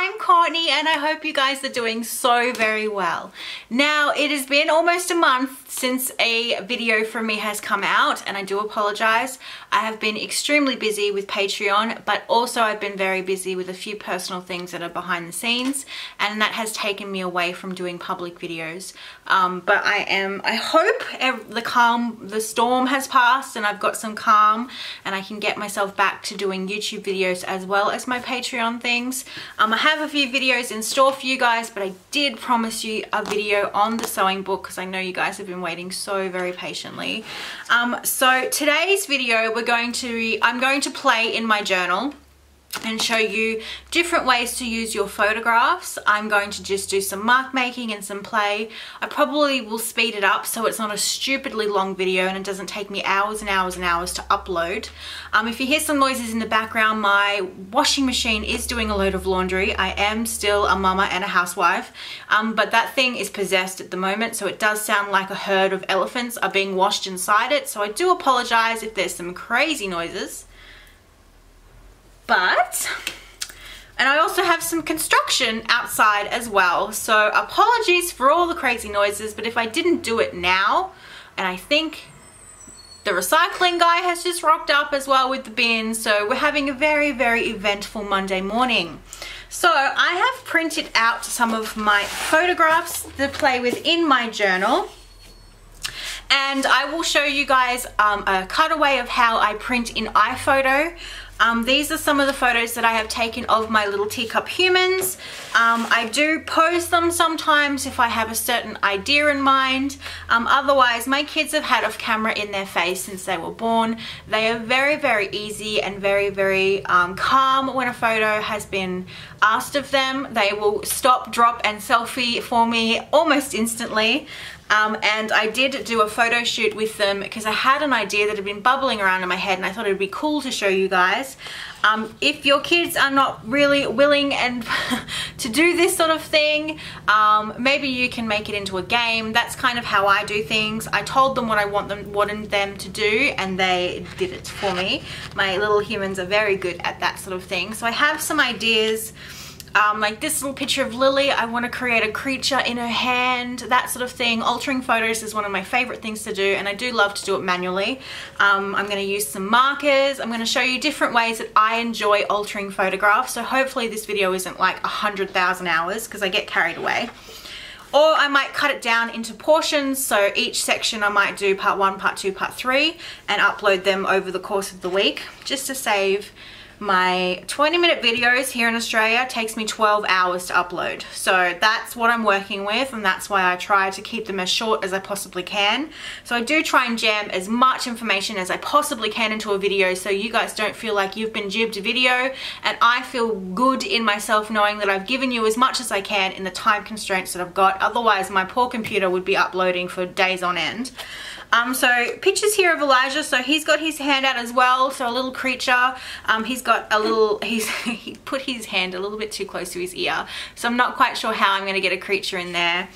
I'm Courtney and I hope you guys are doing so very well. Now it has been almost a month since a video from me has come out and I do apologize. I have been extremely busy with Patreon but also I've been very busy with a few personal things that are behind the scenes and that has taken me away from doing public videos. Um, but I am, I hope the calm, the storm has passed and I've got some calm and I can get myself back to doing YouTube videos as well as my Patreon things. Um, I have a few videos in store for you guys but I did promise you a video on the sewing book because I know you guys have been waiting so very patiently. Um, so today's video we're going to, I'm going to play in my journal and show you different ways to use your photographs. I'm going to just do some mark making and some play. I probably will speed it up so it's not a stupidly long video and it doesn't take me hours and hours and hours to upload. Um, if you hear some noises in the background, my washing machine is doing a load of laundry. I am still a mama and a housewife, um, but that thing is possessed at the moment so it does sound like a herd of elephants are being washed inside it. So I do apologize if there's some crazy noises but and I also have some construction outside as well. So apologies for all the crazy noises, but if I didn't do it now, and I think the recycling guy has just rocked up as well with the bin. So we're having a very, very eventful Monday morning. So I have printed out some of my photographs to play with in my journal and I will show you guys um, a cutaway of how I print in iPhoto. Um, these are some of the photos that I have taken of my little teacup humans. Um, I do pose them sometimes if I have a certain idea in mind. Um, otherwise, my kids have had off camera in their face since they were born. They are very, very easy and very, very um, calm when a photo has been asked of them. They will stop, drop and selfie for me almost instantly. Um, and I did do a photo shoot with them because I had an idea that had been bubbling around in my head and I thought it would be cool to show you guys. Um, if your kids are not really willing and to do this sort of thing, um, maybe you can make it into a game. That's kind of how I do things. I told them what I want them wanted them to do and they did it for me. My little humans are very good at that sort of thing. So I have some ideas um, like this little picture of Lily, I want to create a creature in her hand, that sort of thing. Altering photos is one of my favorite things to do and I do love to do it manually. Um, I'm going to use some markers. I'm going to show you different ways that I enjoy altering photographs. So hopefully this video isn't like a 100,000 hours because I get carried away. Or I might cut it down into portions, so each section I might do part one, part two, part three, and upload them over the course of the week, just to save my 20 minute videos here in Australia takes me 12 hours to upload. So that's what I'm working with and that's why I try to keep them as short as I possibly can. So I do try and jam as much information as I possibly can into a video so you guys don't feel like you've been jibbed a video and I feel good in myself knowing that I've given you as much as I can in the time constraints that I've got. Otherwise my poor computer would be uploading for days on end. Um, so pictures here of Elijah. So he's got his hand out as well. So a little creature. Um, he's got a little, he's he put his hand a little bit too close to his ear. So I'm not quite sure how I'm going to get a creature in there.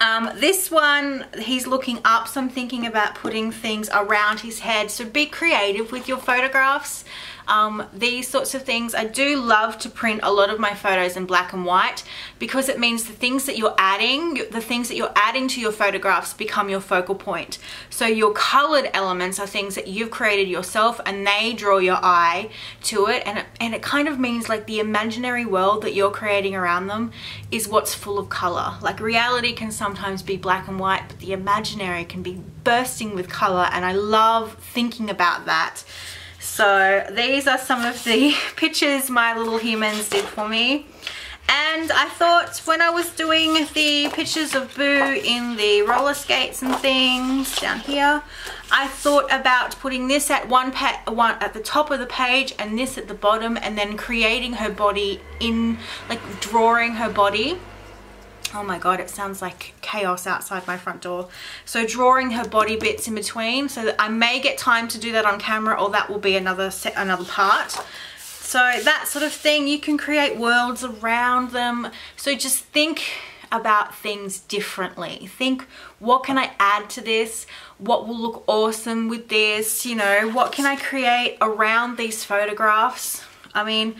Um, this one, he's looking up, so I'm thinking about putting things around his head. So be creative with your photographs um, these sorts of things. I do love to print a lot of my photos in black and white because it means the things that you're adding, the things that you're adding to your photographs become your focal point. So your colored elements are things that you've created yourself and they draw your eye to it and, it and it kind of means like the imaginary world that you're creating around them is what's full of color. Like reality can sometimes be black and white but the imaginary can be bursting with color and I love thinking about that. So these are some of the pictures my little humans did for me. And I thought when I was doing the pictures of Boo in the roller skates and things down here, I thought about putting this at one, one at the top of the page and this at the bottom and then creating her body in, like drawing her body oh my god it sounds like chaos outside my front door. So drawing her body bits in between so I may get time to do that on camera or that will be another set another part. So that sort of thing you can create worlds around them. So just think about things differently. Think what can I add to this? What will look awesome with this? You know what can I create around these photographs? I mean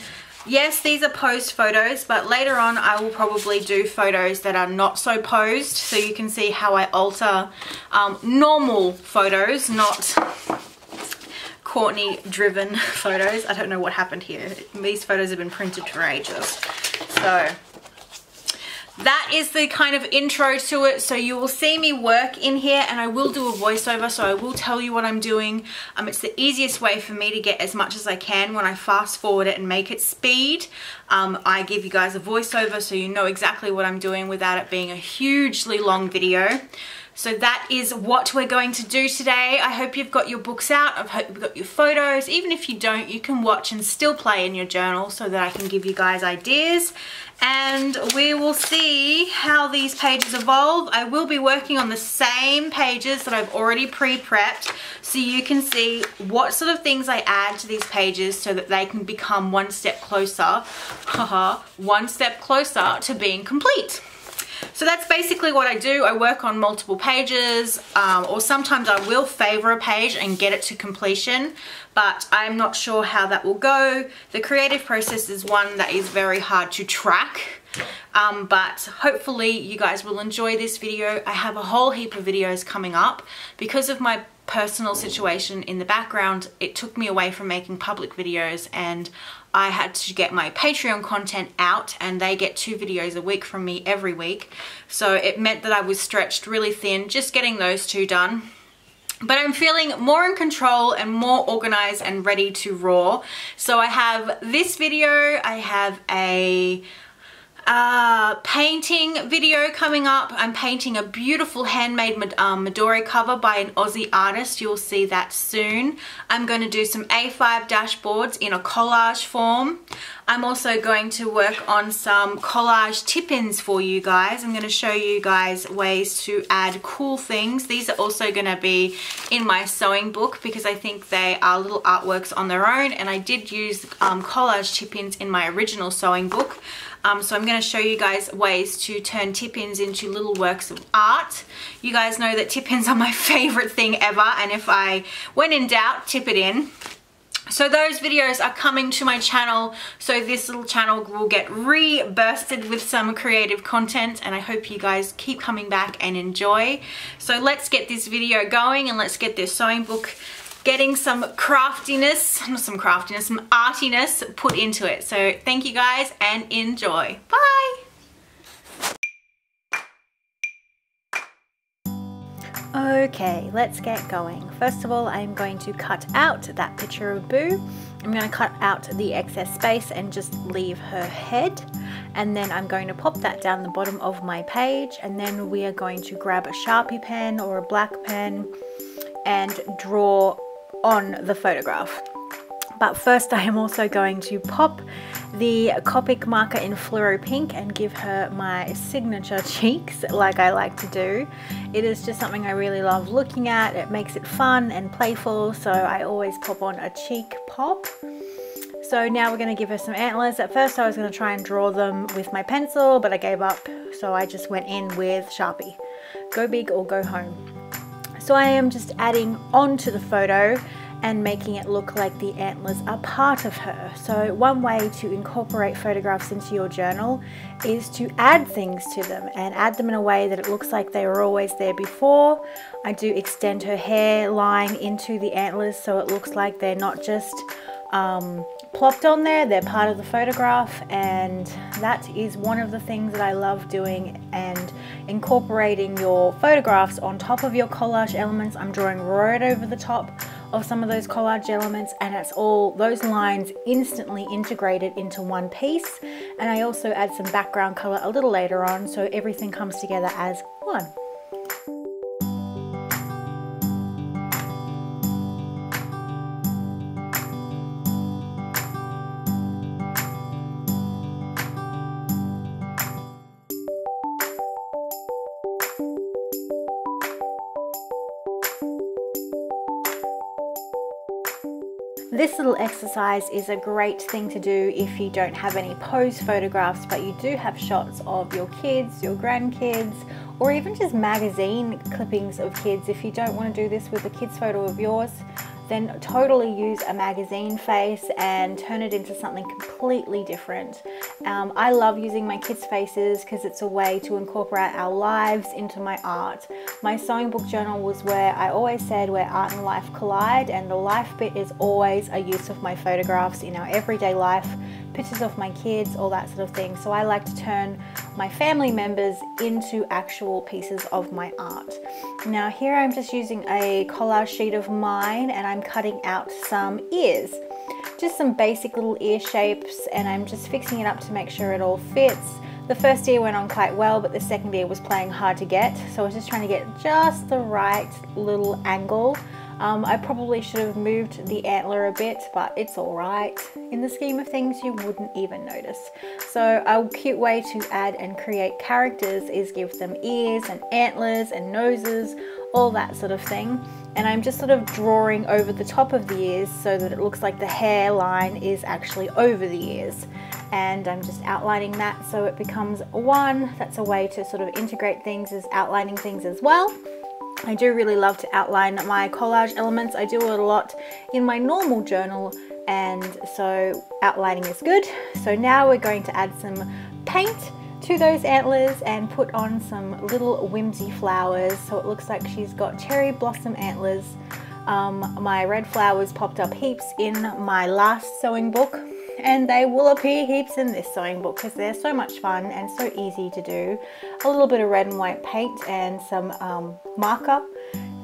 yes, these are posed photos, but later on I will probably do photos that are not so posed so you can see how I alter um, normal photos, not Courtney driven photos. I don't know what happened here. These photos have been printed for ages. So that is the kind of intro to it so you will see me work in here and I will do a voiceover so I will tell you what I'm doing um, it's the easiest way for me to get as much as I can when I fast forward it and make it speed um, I give you guys a voiceover so you know exactly what I'm doing without it being a hugely long video so that is what we're going to do today. I hope you've got your books out. I hope you've got your photos. Even if you don't, you can watch and still play in your journal so that I can give you guys ideas. And we will see how these pages evolve. I will be working on the same pages that I've already pre-prepped so you can see what sort of things I add to these pages so that they can become one step closer, one step closer to being complete. So that's basically what I do. I work on multiple pages um, or sometimes I will favor a page and get it to completion but I'm not sure how that will go. The creative process is one that is very hard to track um, but hopefully you guys will enjoy this video. I have a whole heap of videos coming up because of my personal situation in the background it took me away from making public videos and I had to get my Patreon content out and they get two videos a week from me every week. So it meant that I was stretched really thin just getting those two done. But I'm feeling more in control and more organized and ready to roar. So I have this video, I have a uh, painting video coming up. I'm painting a beautiful handmade um, Midori cover by an Aussie artist. You'll see that soon. I'm going to do some A5 dashboards in a collage form. I'm also going to work on some collage tip-ins for you guys. I'm going to show you guys ways to add cool things. These are also going to be in my sewing book because I think they are little artworks on their own and I did use um, collage tip-ins in my original sewing book. Um, so I'm going to show you guys ways to turn tip-ins into little works of art. You guys know that tip-ins are my favorite thing ever and if I, when in doubt, tip it in. So those videos are coming to my channel. So this little channel will get re-bursted with some creative content and I hope you guys keep coming back and enjoy. So let's get this video going and let's get this sewing book getting some craftiness, not some craftiness, some artiness put into it. So thank you guys and enjoy. Bye! Okay, let's get going. First of all, I'm going to cut out that picture of Boo. I'm going to cut out the excess space and just leave her head. And then I'm going to pop that down the bottom of my page. And then we are going to grab a Sharpie pen or a black pen and draw on the photograph. But first I am also going to pop the Copic marker in fluoro pink and give her my signature cheeks like I like to do. It is just something I really love looking at. It makes it fun and playful so I always pop on a cheek pop. So now we're going to give her some antlers. At first I was going to try and draw them with my pencil but I gave up so I just went in with Sharpie. Go big or go home. So I am just adding onto the photo and making it look like the antlers are part of her. So one way to incorporate photographs into your journal is to add things to them and add them in a way that it looks like they were always there before. I do extend her hair line into the antlers so it looks like they're not just um, plopped on there. They're part of the photograph and that is one of the things that I love doing and incorporating your photographs on top of your collage elements. I'm drawing right over the top of some of those collage elements and it's all those lines instantly integrated into one piece and I also add some background color a little later on so everything comes together as one. Little exercise is a great thing to do if you don't have any pose photographs but you do have shots of your kids, your grandkids or even just magazine clippings of kids. If you don't want to do this with a kid's photo of yours, then totally use a magazine face and turn it into something completely different. Um, I love using my kids' faces because it's a way to incorporate our lives into my art. My sewing book journal was where I always said where art and life collide, and the life bit is always a use of my photographs in our everyday life pictures of my kids, all that sort of thing. So I like to turn my family members into actual pieces of my art. Now here I'm just using a collage sheet of mine and I'm cutting out some ears. Just some basic little ear shapes and I'm just fixing it up to make sure it all fits. The first ear went on quite well, but the second ear was playing hard to get. So I was just trying to get just the right little angle um, I probably should have moved the antler a bit, but it's all right. In the scheme of things, you wouldn't even notice. So a cute way to add and create characters is give them ears and antlers and noses, all that sort of thing. And I'm just sort of drawing over the top of the ears so that it looks like the hairline is actually over the ears and I'm just outlining that so it becomes one. That's a way to sort of integrate things is outlining things as well. I do really love to outline my collage elements. I do it a lot in my normal journal and so outlining is good. So now we're going to add some paint to those antlers and put on some little whimsy flowers. So it looks like she's got cherry blossom antlers. Um, my red flowers popped up heaps in my last sewing book and they will appear heaps in this sewing book because they're so much fun and so easy to do. A little bit of red and white paint and some um, marker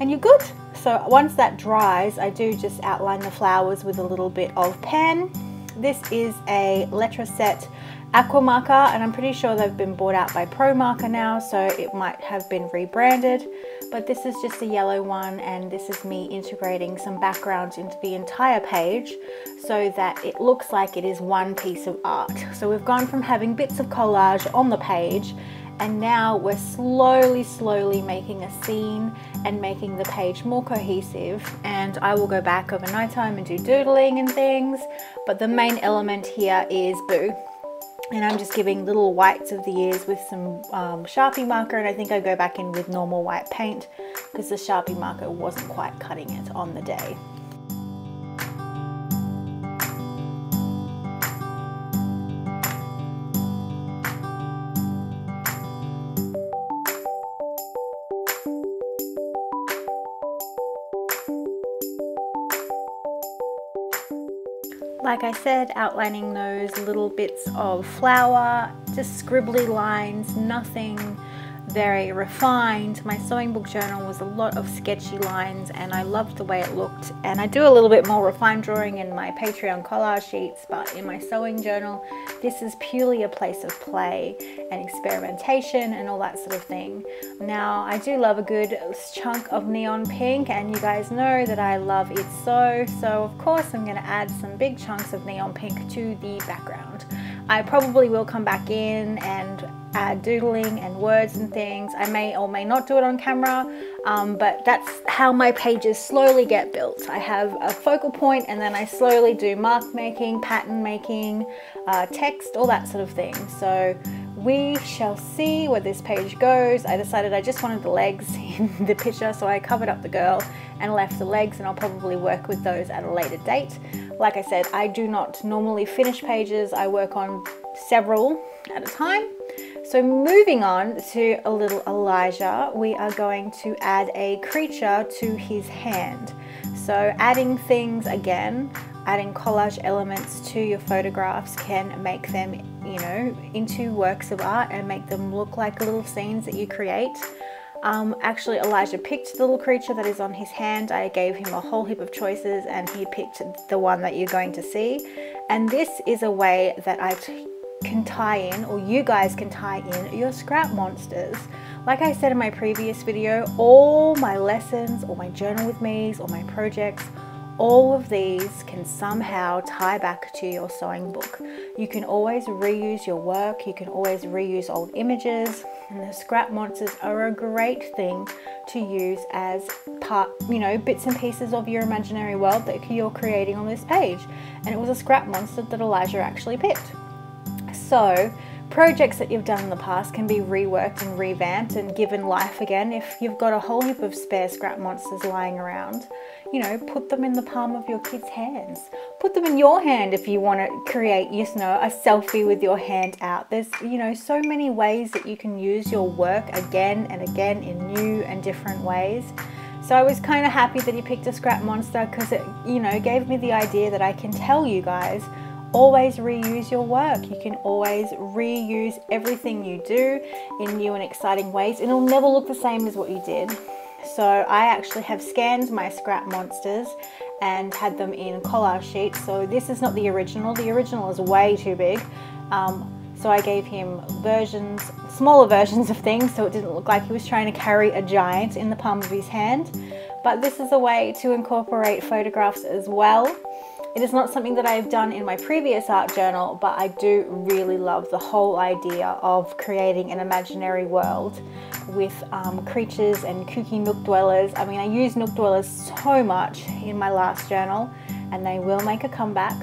and you're good. So once that dries, I do just outline the flowers with a little bit of pen. This is a Letraset aqua marker and I'm pretty sure they've been bought out by Pro Marker now so it might have been rebranded but this is just a yellow one and this is me integrating some backgrounds into the entire page so that it looks like it is one piece of art. So we've gone from having bits of collage on the page and now we're slowly slowly making a scene and making the page more cohesive and I will go back over night time and do doodling and things but the main element here is Boo and I'm just giving little whites of the ears with some um, Sharpie marker and I think I go back in with normal white paint because the Sharpie marker wasn't quite cutting it on the day. Like I said, outlining those little bits of flower, just scribbly lines, nothing very refined. My sewing book journal was a lot of sketchy lines and I loved the way it looked. And I do a little bit more refined drawing in my Patreon collage sheets, but in my sewing journal, this is purely a place of play and experimentation and all that sort of thing. Now, I do love a good chunk of neon pink and you guys know that I love it so. So of course I'm gonna add some big chunks of neon pink to the background. I probably will come back in and add doodling and words and things. I may or may not do it on camera, um, but that's how my pages slowly get built. I have a focal point and then I slowly do mark making, pattern making, uh, text, all that sort of thing. So we shall see where this page goes. I decided I just wanted the legs in the picture, so I covered up the girl and left the legs and I'll probably work with those at a later date. Like I said, I do not normally finish pages. I work on several at a time. So moving on to a little Elijah, we are going to add a creature to his hand. So adding things again, adding collage elements to your photographs can make them, you know, into works of art and make them look like little scenes that you create. Um, actually, Elijah picked the little creature that is on his hand. I gave him a whole heap of choices and he picked the one that you're going to see. And this is a way that I can tie in or you guys can tie in your scrap monsters. Like I said in my previous video, all my lessons or my journal with me's or my projects, all of these can somehow tie back to your sewing book. You can always reuse your work, you can always reuse old images, and the scrap monsters are a great thing to use as part, you know, bits and pieces of your imaginary world that you're creating on this page. And it was a scrap monster that Elijah actually picked. So, projects that you've done in the past can be reworked and revamped and given life again. If you've got a whole heap of spare scrap monsters lying around, you know, put them in the palm of your kids' hands. Put them in your hand if you want to create, you know, a selfie with your hand out. There's, you know, so many ways that you can use your work again and again in new and different ways. So I was kind of happy that he picked a scrap monster because it, you know, gave me the idea that I can tell you guys always reuse your work. You can always reuse everything you do in new and exciting ways. and It'll never look the same as what you did. So I actually have scanned my scrap monsters and had them in collage sheets. So this is not the original. The original is way too big. Um, so I gave him versions, smaller versions of things so it didn't look like he was trying to carry a giant in the palm of his hand. But this is a way to incorporate photographs as well. It is not something that I've done in my previous art journal, but I do really love the whole idea of creating an imaginary world with um, creatures and kooky nook dwellers. I mean, I use nook dwellers so much in my last journal and they will make a comeback.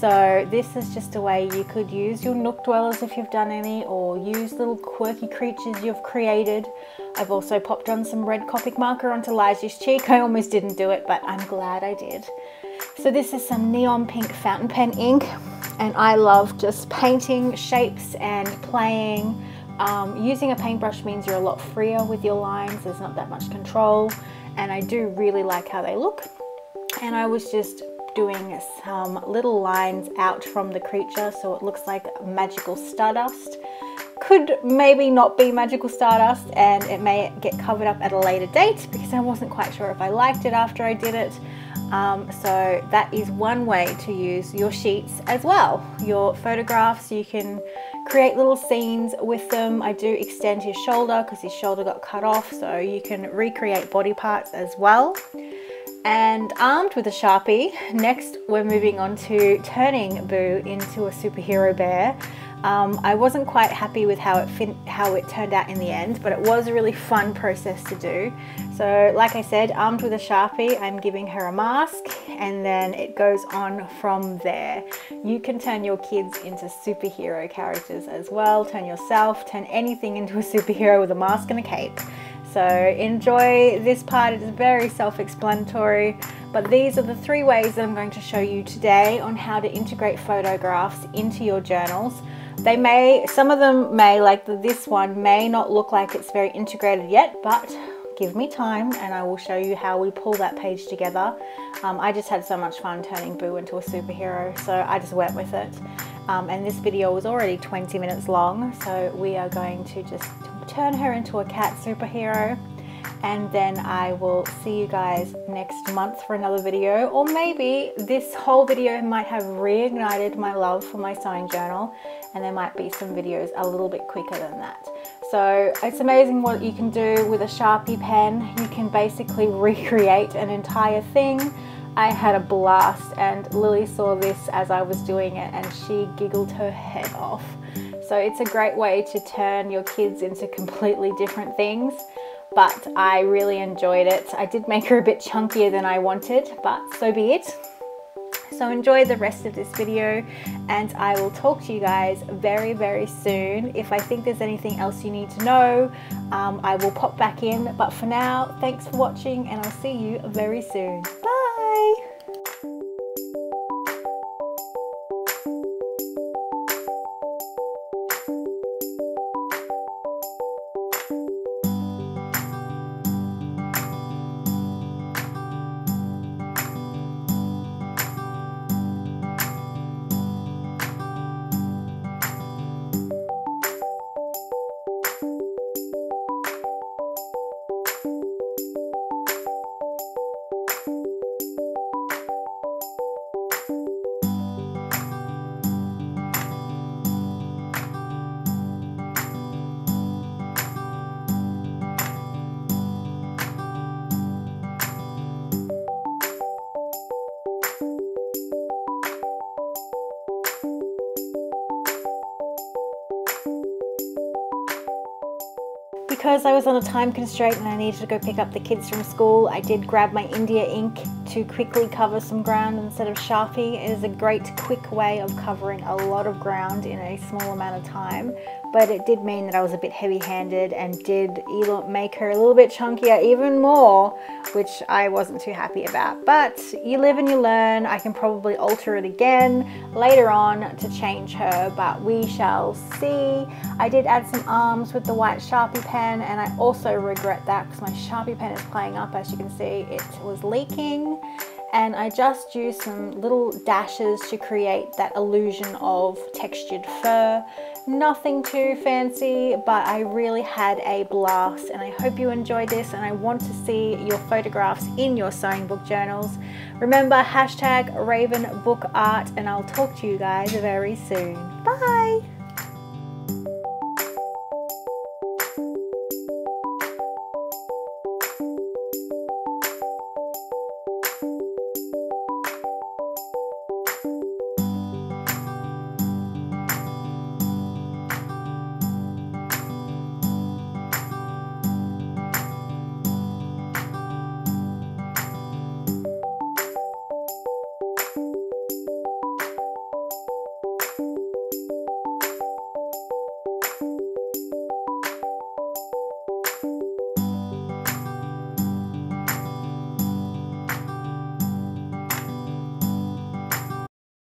So this is just a way you could use your nook dwellers if you've done any or use little quirky creatures you've created. I've also popped on some red Copic marker onto Elijah's cheek. I almost didn't do it, but I'm glad I did. So this is some neon pink fountain pen ink and I love just painting shapes and playing. Um, using a paintbrush means you're a lot freer with your lines, there's not that much control and I do really like how they look. And I was just doing some little lines out from the creature so it looks like magical stardust. Could maybe not be magical stardust and it may get covered up at a later date because I wasn't quite sure if I liked it after I did it. Um, so that is one way to use your sheets as well. Your photographs, you can create little scenes with them. I do extend his shoulder because his shoulder got cut off so you can recreate body parts as well. And armed with a Sharpie, next we're moving on to turning Boo into a superhero bear. Um, I wasn't quite happy with how it how it turned out in the end, but it was a really fun process to do. So like I said, armed with a Sharpie, I'm giving her a mask and then it goes on from there. You can turn your kids into superhero characters as well, turn yourself, turn anything into a superhero with a mask and a cape. So enjoy this part, it is very self-explanatory, but these are the three ways that I'm going to show you today on how to integrate photographs into your journals. They may, some of them may, like this one, may not look like it's very integrated yet, but give me time and I will show you how we pull that page together. Um, I just had so much fun turning Boo into a superhero, so I just went with it. Um, and this video was already 20 minutes long, so we are going to just turn her into a cat superhero and then I will see you guys next month for another video or maybe this whole video might have reignited my love for my sewing journal and there might be some videos a little bit quicker than that. So it's amazing what you can do with a Sharpie pen. You can basically recreate an entire thing. I had a blast and Lily saw this as I was doing it and she giggled her head off. So it's a great way to turn your kids into completely different things but I really enjoyed it. I did make her a bit chunkier than I wanted, but so be it. So enjoy the rest of this video and I will talk to you guys very, very soon. If I think there's anything else you need to know, um, I will pop back in. But for now, thanks for watching and I'll see you very soon. Bye! Because I was on a time constraint and I needed to go pick up the kids from school, I did grab my India ink to quickly cover some ground instead of Sharpie. It is a great quick way of covering a lot of ground in a small amount of time but it did mean that I was a bit heavy-handed and did make her a little bit chunkier even more, which I wasn't too happy about. But you live and you learn. I can probably alter it again later on to change her, but we shall see. I did add some arms with the white Sharpie pen and I also regret that because my Sharpie pen is playing up. As you can see, it was leaking and I just used some little dashes to create that illusion of textured fur. Nothing too fancy, but I really had a blast and I hope you enjoyed this and I want to see your photographs in your sewing book journals. Remember hashtag Raven Book Art and I'll talk to you guys very soon. Bye!